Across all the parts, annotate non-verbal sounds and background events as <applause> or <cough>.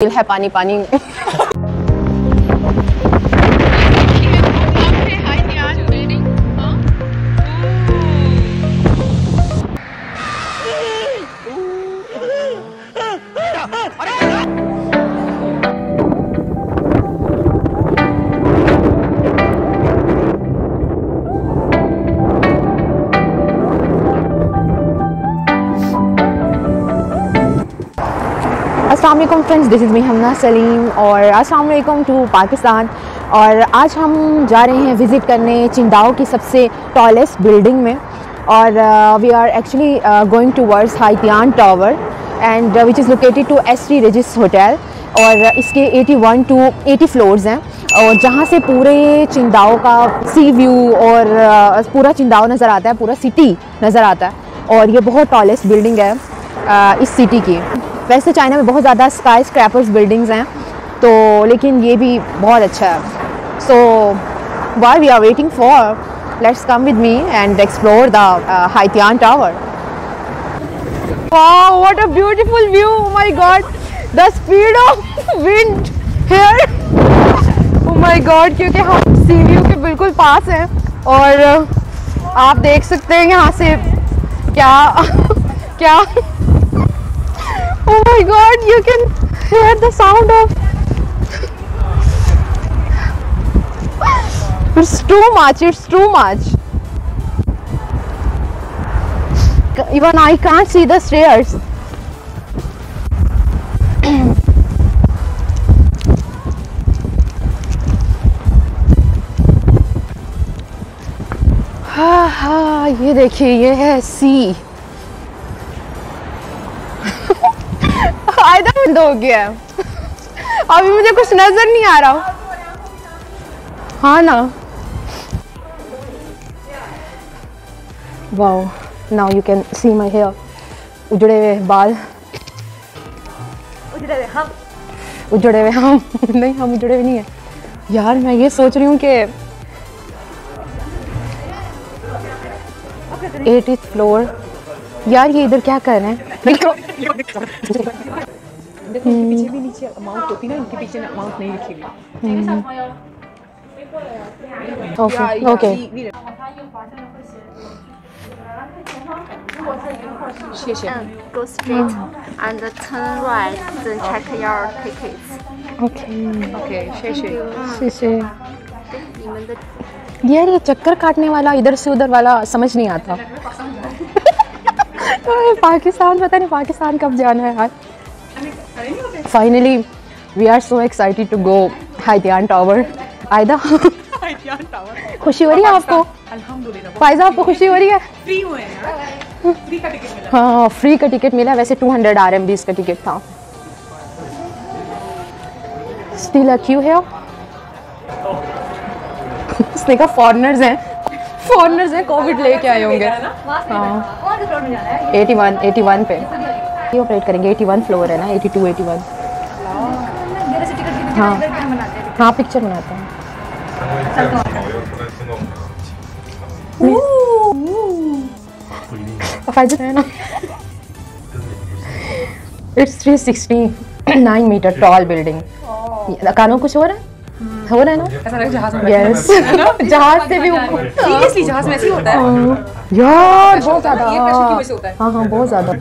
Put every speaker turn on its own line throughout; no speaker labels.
दिल है पानी पानी अस्सलाम वालेकुम friends this is me Hamna Salim और वालेकुम टू पाकिस्तान और आज हम जा रहे हैं विज़िट करने चिंदाओ की सबसे टॉलेस्ट बिल्डिंग में और we are actually going towards Haitian tower and which is located to S T Regis hotel और इसके 81 टू 80 फ्लोर्स हैं और जहाँ से पूरे चिंदाओ का सी व्यू और uh, पूरा चिंदाओ नज़र आता है पूरा सिटी नज़र आता है और ये बहुत टॉलेस्ट बिल्डिंग है uh, इस सिटी की। वैसे चाइना में बहुत ज़्यादा स्काई स्क्रैपर्स बिल्डिंग्स हैं तो लेकिन ये भी बहुत अच्छा है so why we are waiting for let's come with me and explore the Haitian tower Wow, what a beautiful view! Oh my God, the speed of wind here. Oh my God, क्योंकि हम सी view के बिल्कुल पास हैं और आप देख सकते हैं यहाँ से क्या <laughs> क्या Oh my god, you can hear the sound of. It's too much, it's too much. Even I can't see the stairs. <clears throat> हाँ हाँ ये देखिए ये है सी बंद हो गया है। अभी मुझे कुछ नज़र नहीं आ रहा। हाँ ना। Wow now you can see my hair उजड़े हुए बाल।
उजड़े हुए हम।
उजड़े हुए हम। नहीं हम उजड़े हुए नहीं है। यार मैं ये सोच रही हूँ कि एट फ्लोर यार ये इधर क्या कर रहे हैं? <laughs> <laughs>
देखो इनके पीछे भी नीचे अमाउंट होती ना इनके पीछे अमाउंट नहीं लिखी हुई
okay okay
go straight and turn right, then check your tickets.
Okay
okay शेर शेर
谢谢
你们的
यार ये चक्कर काटने वाला इधर से उधर वाला समझ नहीं आता <laughs> पाकिस्तान पता नहीं पाकिस्तान कब जाना है यार Finally we are so excited to go Haitian tower आयदा? खुशी हो रही है आपको? फायजा आपको खुशी हो रही है?
फ्री हुए हैं यार। फ्री का टिकट मिला।
हाँ फ्री का टिकट मिला। वैसे 200 हंड्रेड आर का टिकट था। स्टिल अ क्यू है उसने कहा फॉरनर्स हैं। फॉरनर्स हैं कोविड लेके आए होंगे। हाँ। एटी वन एटी वन पे। ये ऑपरेट करेंगे। एटी वन फ्लोर है ना? एटी टू एटी वन हाँ। हाँ पिक्चर बनाते हैं। It's three sixty nine metre tall building कानों कुछ हो रहा है? हो रहा है ना?
ऐसा लगा जहाज़ में
यस <laughs> जहाज़ से भी ऊपर।
सीरियसली जहाज़ में ऐसे होता है?
यार बहुत ज़्यादा।
ये pressure की वजह से होता है?
हाँ हाँ बहुत ज़्यादा।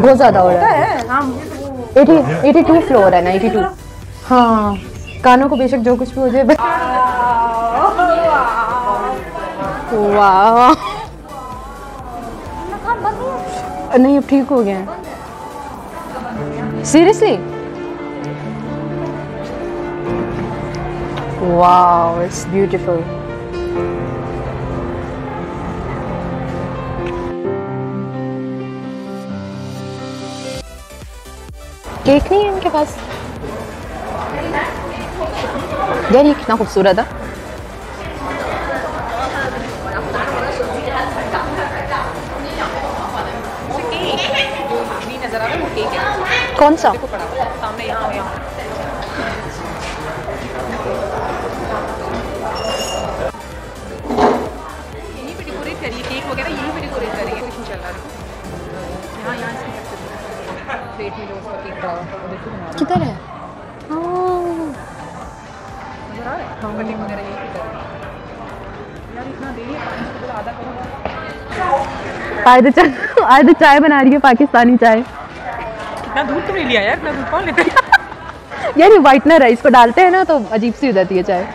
बहुत ज़्यादा हो रहा है।
है
एटी टू फ्लोर है ना एटी टू हाँ कानों को बेशक जो कुछ भी हो जाए बस वाह। नहीं अब ठीक हो गया है। सीरियसली वाह इट्स ब्यूटीफुल केक नहीं है इनके पास। यार ये कितना खूबसूरत है।
नहीं
कौन सा?
पे डेकोरेट करिए केक वगैरह पे डेकोरेट करिए डेकोरेशन चल रहा है। यहाँ यहाँ केक
किधर है?
हाँ। कटिंग आधा
तो तो चाय बना रही है पाकिस्तानी चाय।
कितना दूध तो नहीं लिया यार कौन लेता है? <laughs>
यार ये वाइटनर है इसको डालते हैं ना तो अजीब सी हो जाती है चाय।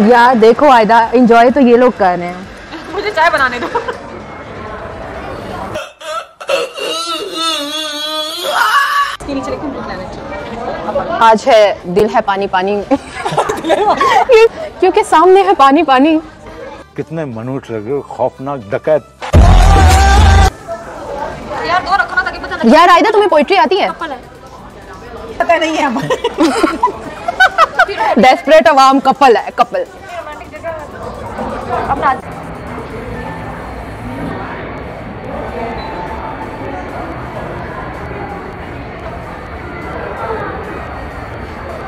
यार देखो आयदा इंजॉय तो ये लोग कर रहे हैं।
मुझे चाय बनाने दो।
आज है दिल है पानी पानी। क्योंकि सामने है पानी पानी।
कितने मनुष्य लगे खौफनाक डकैत।
यार दो रखो ना ताकि पता
यार आयदा तुम्हें पोइट्री आती है?
पता नहीं है
डेस्परेट अवाम कपल है
couple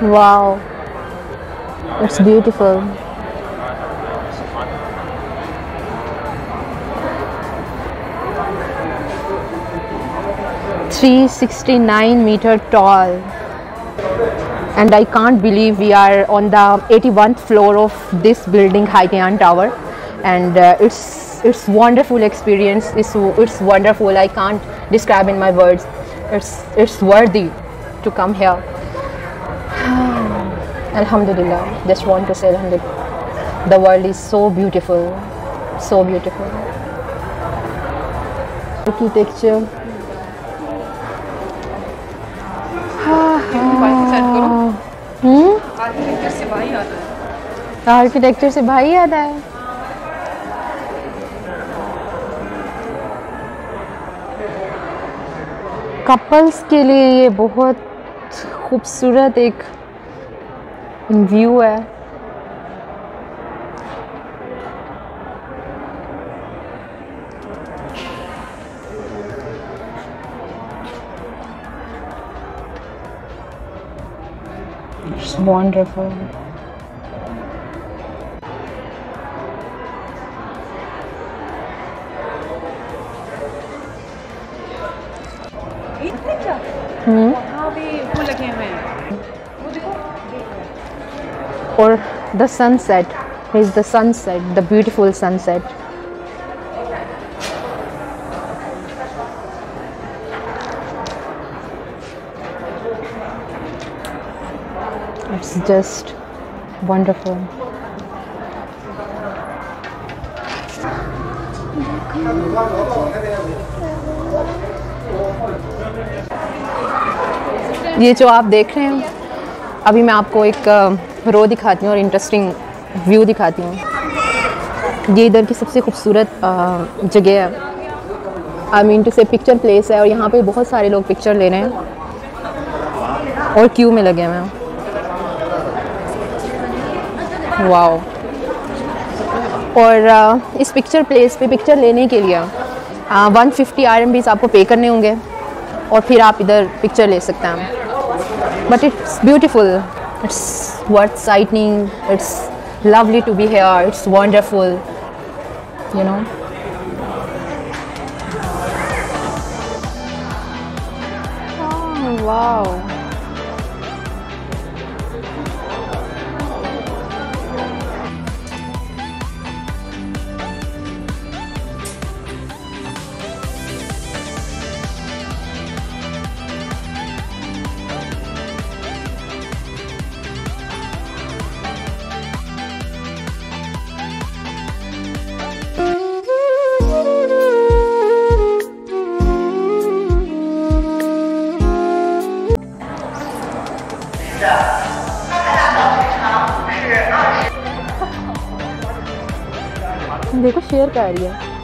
Wow, it's beautiful. Three sixty nine meter tall, and I can't believe we are on the 81st floor of this building, Haitian Tower, and uh, it's it's wonderful experience. It's it's wonderful. I can't describe in my words. It's it's worthy to come here. <sighs> Alhamdulillah. Just want to say Alhamdulillah. The world is so beautiful. So beautiful. Architecture.
Architecture से भाई आता है।
Architecture से भाई याद है? Couples के लिए ये बहुत खूबसूरत एक व्यू है। It's wonderful.
Hmm?
Or the sunset is the sunset, the beautiful sunset. Just wonderful. ये जो आप देख रहे हैं, अभी मैं आपको एक रो दिखाती हूँ और इंटरेस्टिंग व्यू दिखाती हूँ। ये इधर की सबसे खूबसूरत जगह है। I mean to say picture place है और यहाँ पे बहुत सारे लोग पिक्चर ले रहे हैं। और क्यू में लगे हुए हैं। वाओ और uh, इस पिक्चर प्लेस पे पिक्चर लेने के लिए वन फिफ्टी आर एम आपको पे करने होंगे और फिर आप इधर पिक्चर ले सकते हैं। But it's beautiful it's worth sightseeing it's lovely to be here it's wonderful you know wow देखो शेयर कर रही है।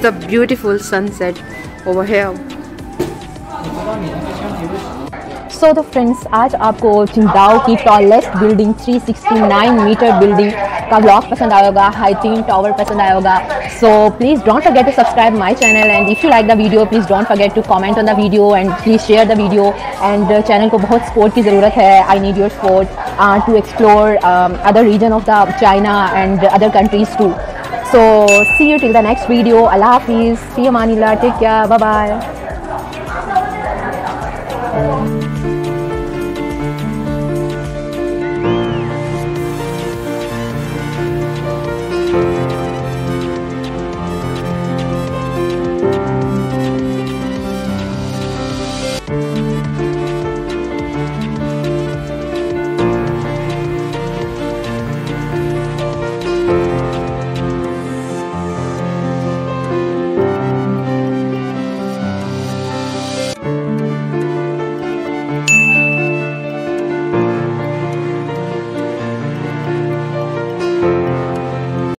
It's the beautiful sunset over here. सो तो फ्रेंड्स आज आपको चिंदाओ की टॉलेस्ट बिल्डिंग 369 मीटर बिल्डिंग का ब्लॉग पसंद आया होगा हाईटीन टावर पसंद आया होगा so please don't forget to subscribe my channel and if you like the video please don't forget to comment on the video and please share the video and channel को बहुत support की ज़रूरत है। I need your support to explore other region of the China and other countries to so see you till the next video. Allah hafiz. See you Manila. take care. Bye bye